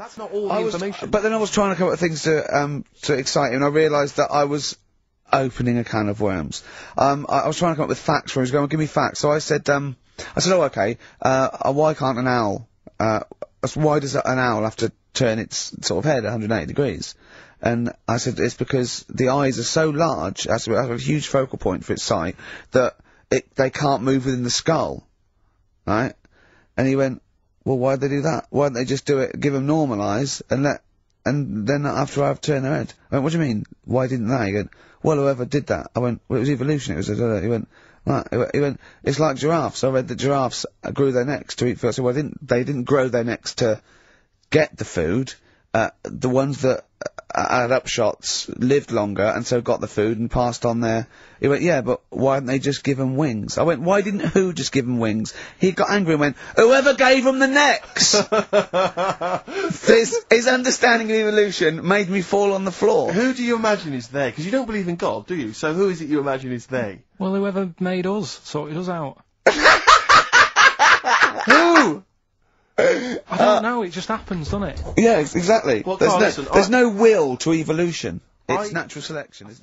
That's not all the information. but then I was trying to come up with things to um to excite him, and I realised that I was opening a can of worms. Um, I, I was trying to come up with facts for him. He was going, "Give me facts." So I said, um, I said, "Oh, okay. Uh, uh, why can't an owl? Uh, why does an owl have to turn its sort of head 180 degrees?" And I said, "It's because the eyes are so large, to have a huge focal point for its sight that it they can't move within the skull, right?" And he went, well, why'd they do that? Why don't they just do it, give them normal eyes, and let, and then after I've turned their head? I went, what do you mean? Why didn't they? He went, well, whoever did that. I went, well, it was evolution, it was, uh, he went, right, he went- it's like giraffes. I read that giraffes uh, grew their necks to eat food. Said, well, didn't, they didn't grow their necks to get the food. Uh, the ones that uh, had upshots lived longer and so got the food and passed on their. He went, yeah, but why didn't they just give them wings? I went, why didn't who just give them wings? He got angry and went, whoever gave them the necks. his, his understanding of evolution made me fall on the floor. Who do you imagine is they? Because you don't believe in God, do you? So who is it you imagine is they? Well, whoever made us sorted us out. Who? I don't uh, know. It just happens, doesn't it? Yeah, exactly. Well, there's no, listen, there's I- no will to evolution. It's I- natural selection. Isn't it?